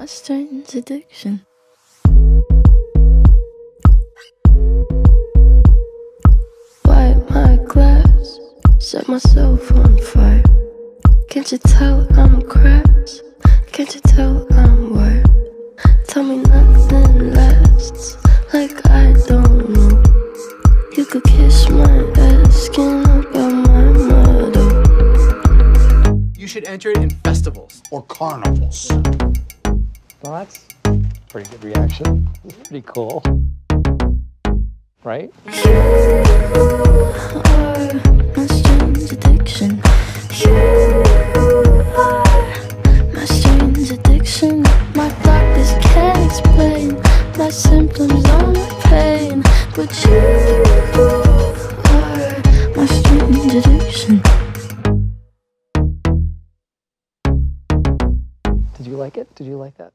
my strange addiction. Wipe my glass, set myself on fire. Can't you tell I'm cracked? Can't you tell I'm wired? Tell me nothing lasts, like I don't know. You could kiss my ass, skin about my motto. You should enter it in festivals. or carnivals. That's pretty good reaction. It's Pretty cool. Right? Symptoms or my pain, but you are my strange addiction. Did you like it? Did you like that?